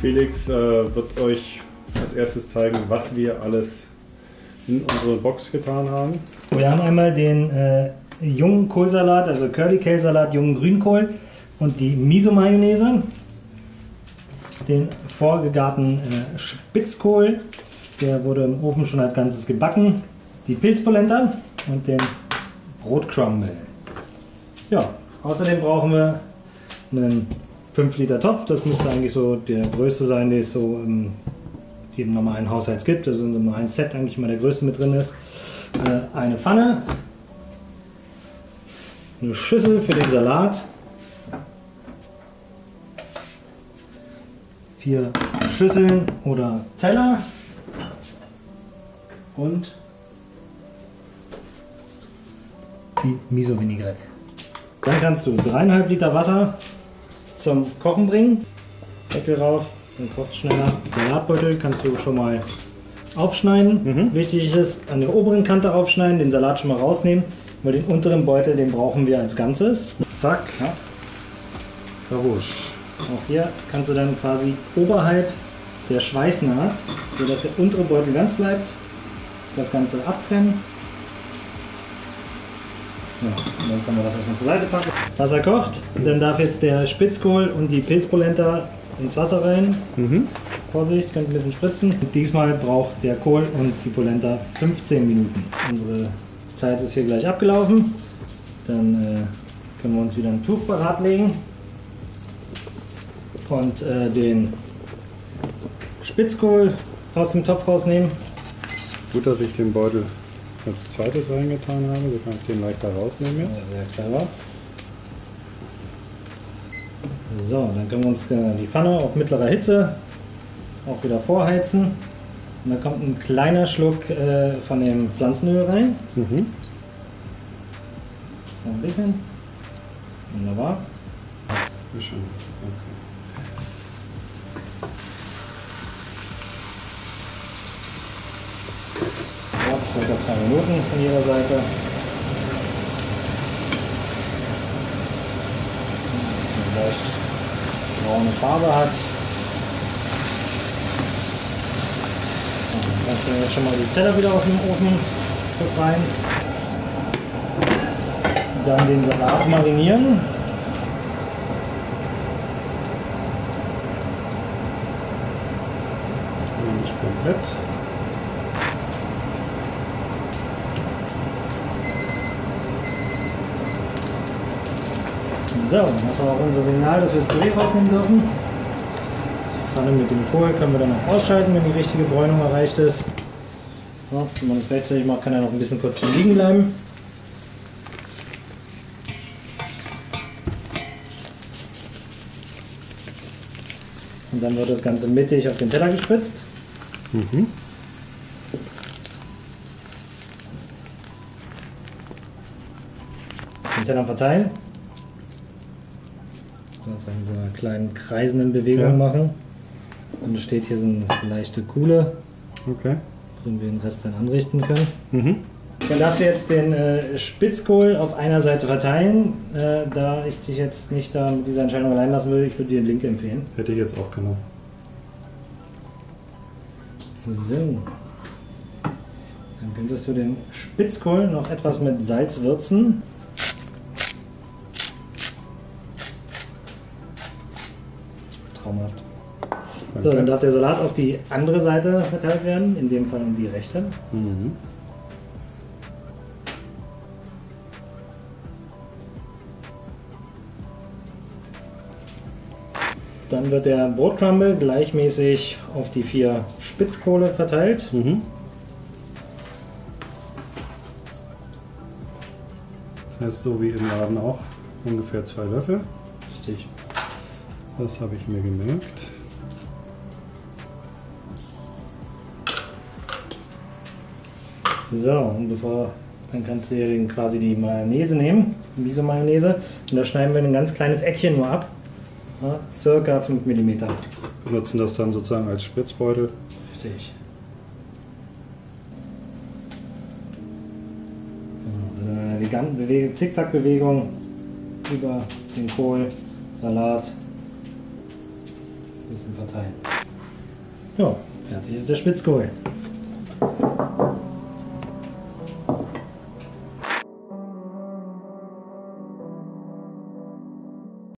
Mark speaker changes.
Speaker 1: Felix äh, wird euch als erstes zeigen, was wir alles in unsere Box getan haben.
Speaker 2: Wir haben einmal den äh, jungen Kohlsalat, also Curly Kale Salat, jungen Grünkohl und die Miso-Mayonnaise. Den vorgegarten äh, Spitzkohl, der wurde im Ofen schon als Ganzes gebacken. Die Pilzpolenta und den Brotcrumble. Ja, außerdem brauchen wir einen 5 Liter Topf. Das müsste eigentlich so der größte sein, der es so im jedem normalen Haushalt gibt. Also in so einem normalen Set eigentlich immer der größte mit drin ist. Äh, eine Pfanne, eine Schüssel für den Salat, vier Schüsseln oder Teller und die Miso-Vinaigrette. Dann kannst du dreieinhalb Liter Wasser zum Kochen bringen. Deckel rauf, dann kocht schneller. Salatbeutel kannst du schon mal aufschneiden.
Speaker 1: Mhm.
Speaker 2: Wichtig ist, an der oberen Kante aufschneiden, den Salat schon mal rausnehmen, weil den unteren Beutel, den brauchen wir als Ganzes. Zack.
Speaker 1: Ja.
Speaker 2: Auch hier kannst du dann quasi oberhalb der Schweißnaht, sodass der untere Beutel ganz bleibt, das Ganze abtrennen. Ja, dann kann man das erstmal zur Seite packen. Wasser kocht, dann darf jetzt der Spitzkohl und die Pilzpolenta ins Wasser rein.
Speaker 1: Mhm.
Speaker 2: Vorsicht, könnte ein bisschen spritzen. Und diesmal braucht der Kohl und die Polenta 15 Minuten. Unsere Zeit ist hier gleich abgelaufen. Dann äh, können wir uns wieder ein Tuch parat legen und äh, den Spitzkohl aus dem Topf rausnehmen.
Speaker 1: Gut, dass ich den Beutel als zweites reingetan habe. So kann ich den leichter rausnehmen jetzt.
Speaker 2: Sehr clever. So, dann können wir uns äh, die Pfanne auf mittlerer Hitze auch wieder vorheizen. Und dann kommt ein kleiner Schluck äh, von dem Pflanzenöl rein.
Speaker 1: Mhm.
Speaker 2: Noch ein bisschen. Wunderbar.
Speaker 1: Sehr schön. Okay.
Speaker 2: Circa zwei Minuten von jeder Seite. Eine leicht braune Farbe hat. Dann du jetzt schon mal die Teller wieder aus dem Ofen befreien. Dann den Salat marinieren.
Speaker 1: Nicht komplett.
Speaker 2: So, haben wir auch unser Signal, dass wir das Püree rausnehmen dürfen. Die Pfanne mit dem Kohl können wir dann auch ausschalten, wenn die richtige Bräunung erreicht ist. Ja, wenn man das rechtzeitig macht, kann er noch ein bisschen kurz liegen bleiben. Und dann wird das Ganze mittig auf den Teller gespritzt.
Speaker 1: Mhm.
Speaker 2: Den Teller verteilen. Das in so einer kleinen kreisenden Bewegung
Speaker 1: Ja.
Speaker 2: machen. Und es steht hier so eine leichte Kuhle,
Speaker 1: Okay.
Speaker 2: worin wir den Rest dann anrichten können.
Speaker 1: Mhm.
Speaker 2: Dann darfst du jetzt den äh, Spitzkohl auf einer Seite verteilen. Äh, da ich dich jetzt nicht da mit dieser Entscheidung allein lassen würde, ich würde dir den Link empfehlen.
Speaker 1: Hätte ich jetzt auch genommen.
Speaker 2: So. Dann könntest du den Spitzkohl noch etwas mit Salz würzen. Traumhaft. So, dann darf der Salat auf die andere Seite verteilt werden, in dem Fall in die rechte.
Speaker 1: Mhm.
Speaker 2: Dann wird der Brotcrumble gleichmäßig auf die vier Spitzkohle verteilt.
Speaker 1: Mhm. Das heißt, so wie im Laden auch, ungefähr zwei Löffel.
Speaker 2: Richtig.
Speaker 1: Das habe ich mir gemerkt.
Speaker 2: So, und bevor, dann kannst du den, quasi die Mayonnaise nehmen, die Miso-Mayonnaise. Und da schneiden wir ein ganz kleines Eckchen nur ab. Ja, circa 5 mm.
Speaker 1: Benutzen das dann sozusagen als Spritzbeutel.
Speaker 2: Richtig. Genau, Eine elegante Bewegung, Zickzackbewegung über den Kohl, Salat ein bisschen verteilen. Ja, fertig ist der Spitzkohl.